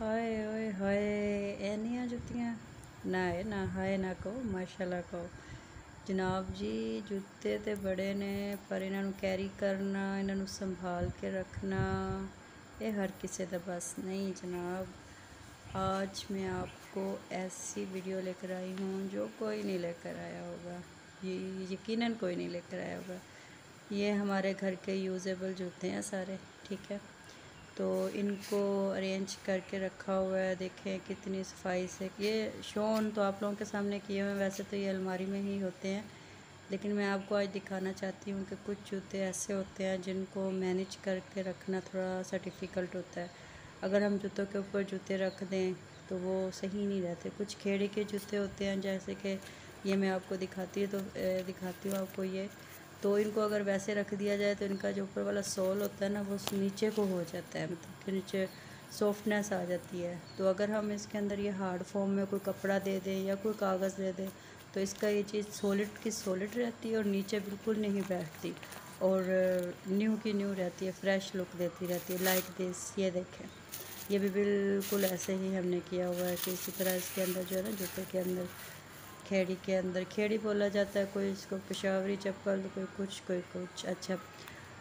हाय, ओए हाय एनिया जुतियाँ ना है, ना हाय, ना कहो, माशाल्लाह कहो। जनाब जी जूते तो बड़े ने, पर इन्हों कैरी करना इन्हों संभाल के रखना, ये हर किसी का बस नहीं जनाब। आज मैं आपको ऐसी वीडियो लेकर आई हूँ, जो कोई नहीं लेकर आया होगा। ये यकीनन कोई नहीं लेकर आया होगा। ये हमारे घर के यूज़ेबल जूते हैं सारे, ठीक है? तो इनको अरेंज करके रखा हुआ है, देखें कितनी सफ़ाई से। ये शोन तो आप लोगों के सामने किए हुए हैं, वैसे तो ये अलमारी में ही होते हैं। लेकिन मैं आपको आज दिखाना चाहती हूँ कि कुछ जूते ऐसे होते हैं जिनको मैनेज करके रखना थोड़ा सा डिफ़िकल्ट होता है। अगर हम जूतों के ऊपर जूते रख दें तो वो सही नहीं रहते। कुछ खेड़े के जूते होते हैं, जैसे कि ये मैं आपको दिखाती हूँ तो दिखाती हूँ आपको ये। तो इनको अगर वैसे रख दिया जाए तो इनका जो ऊपर वाला सोल होता है ना, वो नीचे को हो जाता है मतलब कि नीचे सॉफ्टनेस आ जाती है। तो अगर हम इसके अंदर ये हार्ड फॉर्म में कोई कपड़ा दे दें या कोई कागज़ दे दें तो इसका ये चीज़ सॉलिड की सॉलिड रहती है और नीचे बिल्कुल नहीं बैठती और न्यू की न्यू रहती है फ्रेश लुक देती रहती है लाइक दिस ये देखें। ये भी बिल्कुल ऐसे ही हमने किया हुआ है कि इसी तरह इसके अंदर जो है ना, जूते के अंदर खेड़ी के अंदर खेड़ी बोला जाता है, कोई इसको पेशावरी चप्पल, कोई कुछ कोई कुछ अच्छा।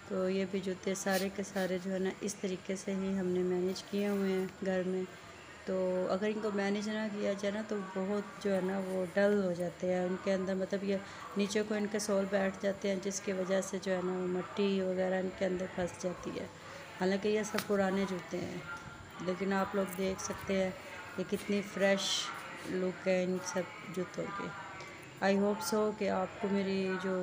तो ये भी जूते सारे के सारे जो है ना, इस तरीके से ही हमने मैनेज किए हुए हैं घर में। तो अगर इनको मैनेज ना किया जाए ना तो बहुत जो है ना, वो डल हो जाते हैं। उनके अंदर मतलब ये नीचे को इनके सोल बैठ जाते हैं, जिसकी वजह से जो है ना, वो मट्टी वगैरह इनके अंदर फंस जाती है। हालाँकि ये सब पुराने जूते हैं, लेकिन आप लोग देख सकते हैं, ये कितनी फ़्रेश लुक है इन सब जूतों के। आई होप सो कि आपको मेरी जो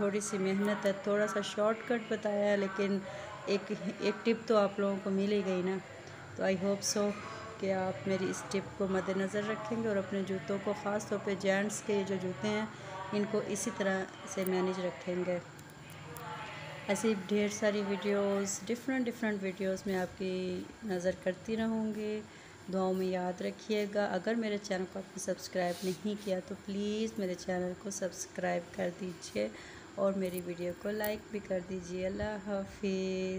थोड़ी सी मेहनत है, थोड़ा सा शॉर्टकट बताया है, लेकिन एक एक टिप तो आप लोगों को मिल ही गई ना। तो आई होप सो कि आप मेरी इस टिप को मद्देनज़र रखेंगे और अपने जूतों को ख़ास तौर पे जेंट्स के जो जूते हैं, इनको इसी तरह से मैनेज रखेंगे। ऐसी ढेर सारी वीडियोस डिफरेंट डिफरेंट वीडियोस में आपकी नज़र करती रहूँगी। दुआओं में याद रखिएगा। अगर मेरे चैनल को आपने सब्सक्राइब नहीं किया तो प्लीज़ मेरे चैनल को सब्सक्राइब कर दीजिए और मेरी वीडियो को लाइक भी कर दीजिए। अल्लाह हाफिज़।